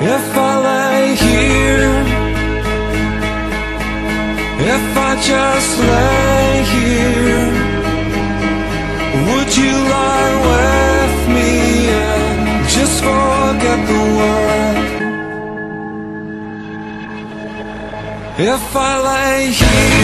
If I lay here If I just lay here Would you lie with me and just forget the world? If I lay here